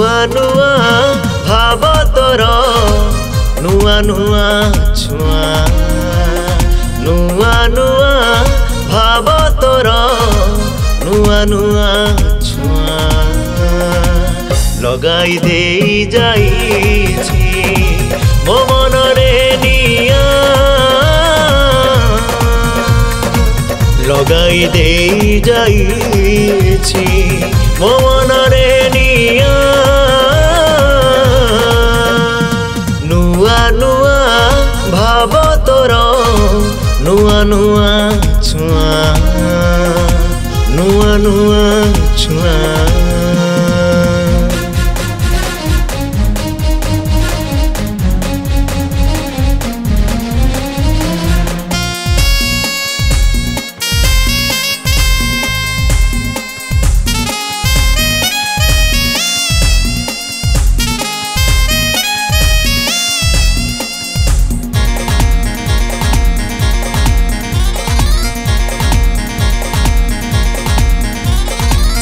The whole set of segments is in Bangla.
ନୂଆ ନୂଆ ଭାବ ତୋର ନୂଆ ନୂଆ ଛୁଆ ନୂଆ ନୂଆ ଭାବ ତୋର ନୂଆ ନୂଆ ଛୁଆ ଲଗାଇ ଦେଇ ଯାଇଛି ମୋ ମନରେ ନିଆଁ ଲଗାଇ ଦେଇ ଯାଇଛି ମୋ ମନରେ ନିଆଁ ଭାବ ତୋର ନୂଆ ନୂଆ ଛୁଆ ନୂଆ ନୂଆ ଛୁଆ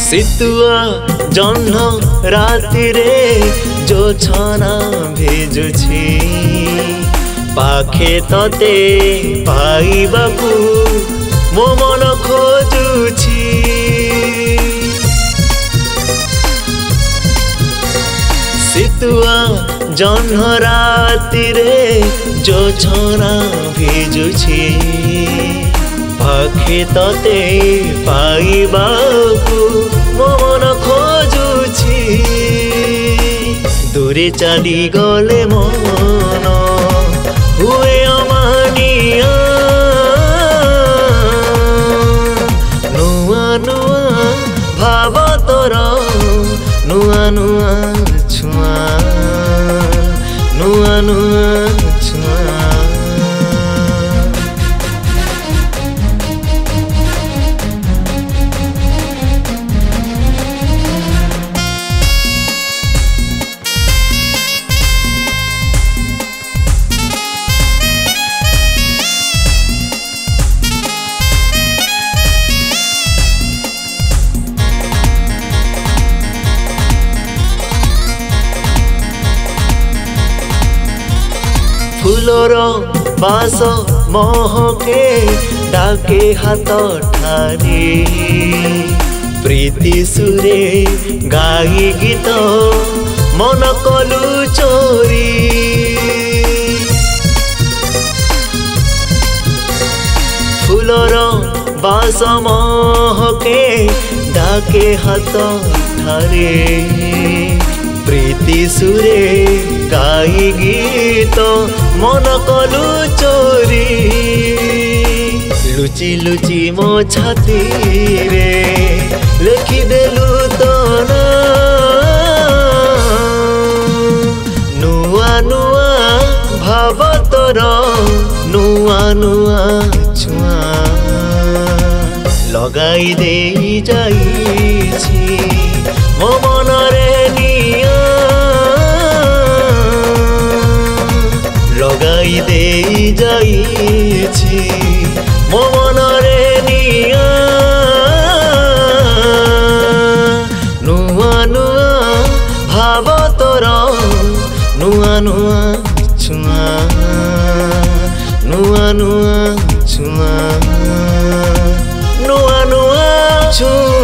ଶୀତୁଆ ଜହ୍ନ ରାତିରେ ଯୋ ଛନା ଭିଜୁଛି ପାଖେ ତତେ ପାଇବାକୁ ମୋ ମନ ଖୋଜୁଛି ଶୀତୁଆ ଜହ୍ନ ରାତିରେ ଯୋ ଛନା ଭିଜୁଛି পাখি ততে পা চালি গলে মন হুয়ে অমানিয়া নুয়া নুয়া ভাব তোর নুয়া নুয়া ছুঁয়া নুয়া নুয়া ফুলর বাস মহকে ডাকে হাত ঠারে প্রীতি সুরে গাই গীত মন কলু চোরি ফুলর বাস মহকে ডাকে হাত ঠারে প্রীতি সুরে গাই গীত মন কলু চোরি লুচি লুচি মো ছাতি রে লেখি দেলু তো না নুয়া নুয়া ভাব তোর নুয়া নুয়া ছুঁয়া লগাই দেই যাইছি মো মন যাইছি মনরে নুয়া নুয়া ভাব তোর নুয়া নুয়া ছুঁয়া নুয়া নুয়া ছুঁয়া নুয়া নুয়া ছুয়া